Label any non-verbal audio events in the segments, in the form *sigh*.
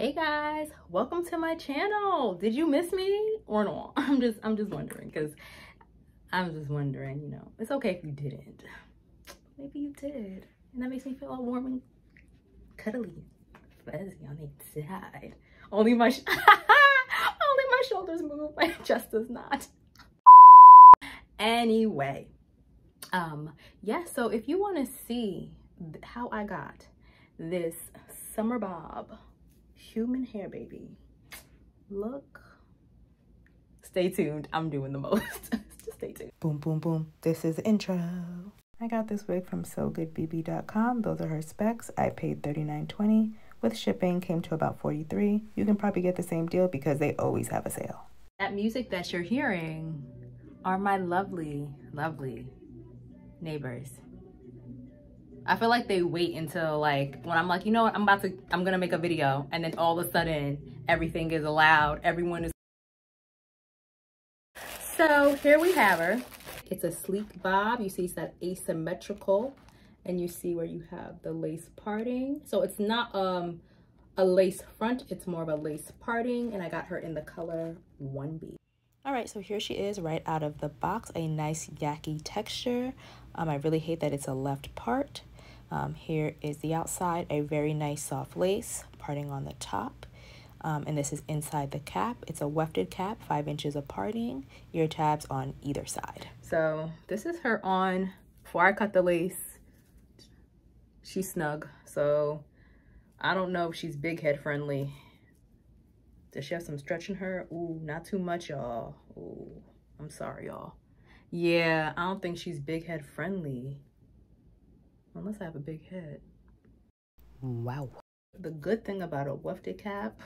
Hey guys, welcome to my channel. Did you miss me or no? *laughs* I'm just I'm just wondering because I'm just wondering, you know. It's okay if you didn't. Maybe you did. And that makes me feel all warm and cuddly, fuzzy on the inside. Only my *laughs* only my shoulders move, *laughs* my chest does not. Anyway, um, yeah, so if you want to see how I got this summer bob human hair baby. Look. Stay tuned. I'm doing the most. *laughs* Just stay tuned. Boom boom boom. This is the intro. I got this wig from sogoodbb.com those are her specs. I paid $39.20 with shipping. Came to about 43 you can probably get the same deal because they always have a sale. That music that you're hearing are my lovely lovely neighbors I feel like they wait until like when I'm like, you know what, I'm about to, I'm gonna make a video, and then all of a sudden everything is allowed. Everyone is. So here we have her. It's a sleek bob. You see it's that asymmetrical, and you see where you have the lace parting. So it's not um a lace front, it's more of a lace parting, and I got her in the color 1B. All right, so here she is right out of the box, a nice yaki texture. Um, I really hate that it's a left part. Um, here is the outside, a very nice soft lace parting on the top. Um, and this is inside the cap. It's a wefted cap, five inches of parting, ear tabs on either side. So this is her on, before I cut the lace, she's snug. So I don't know if she's big head friendly. Does she have some stretch in her? Ooh, not too much, y'all. Ooh, I'm sorry, y'all. Yeah, I don't think she's big head friendly. Unless I have a big head. Wow. The good thing about a wefted cap,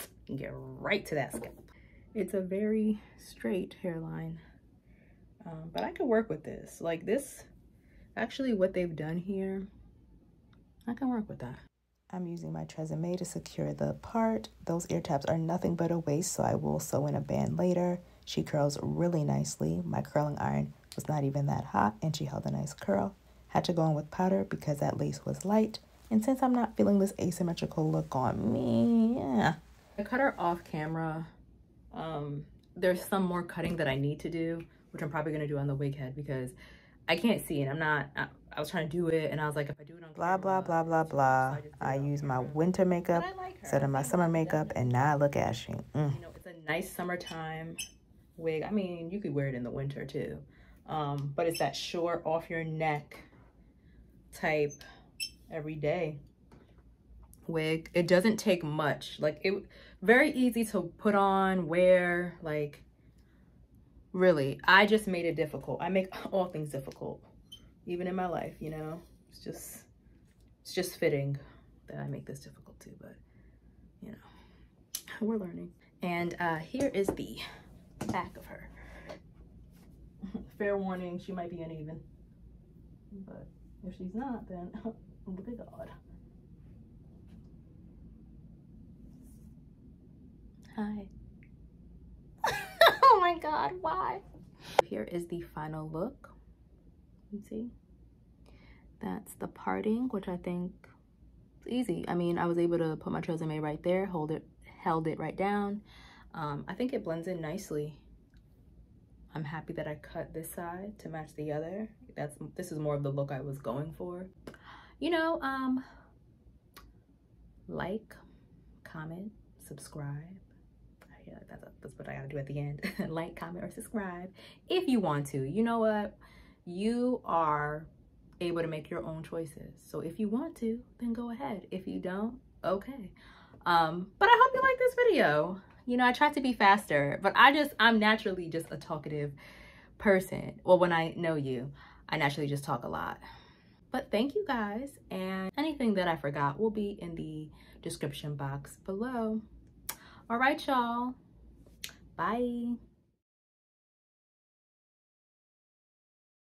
you can get right to that scalp. It's a very straight hairline. Um, but I could work with this. Like this, actually what they've done here, I can work with that. I'm using my Tresemme to secure the part. Those ear tabs are nothing but a waste, so I will sew in a band later. She curls really nicely. My curling iron was not even that hot, and she held a nice curl. Had to go in with powder because that lace was light. And since I'm not feeling this asymmetrical look on me, yeah. I cut her off camera. Um, there's some more cutting that I need to do, which I'm probably gonna do on the wig head because I can't see and I'm not, I, I was trying to do it and I was like, if I do it on Blah, camera, blah, blah, blah, blah. So I, I use my winter makeup, like set of my summer makeup, and now I look ashy. Mm. You know, it's a nice summertime wig. I mean, you could wear it in the winter too. Um, but it's that short off your neck type everyday wig. It doesn't take much. Like it very easy to put on, wear, like really. I just made it difficult. I make *laughs* all things difficult. Even in my life, you know. It's just it's just fitting that I make this difficult too, but you know, *laughs* we're learning. And uh here is the back of her. *laughs* Fair warning, she might be uneven. But if she's not, then *laughs* look at God. Hi. *laughs* oh my God, why? Here is the final look. You see? That's the parting, which I think is easy. I mean, I was able to put my Tresemme right there, hold it, held it right down. Um, I think it blends in nicely. I'm happy that I cut this side to match the other. That's This is more of the look I was going for. You know, um, like, comment, subscribe. Yeah, that's, that's what I gotta do at the end. *laughs* like, comment, or subscribe if you want to. You know what? You are able to make your own choices. So if you want to, then go ahead. If you don't, okay. Um, but I hope you like this video you know, I try to be faster, but I just, I'm naturally just a talkative person. Well, when I know you, I naturally just talk a lot. But thank you guys. And anything that I forgot will be in the description box below. All right, y'all. Bye.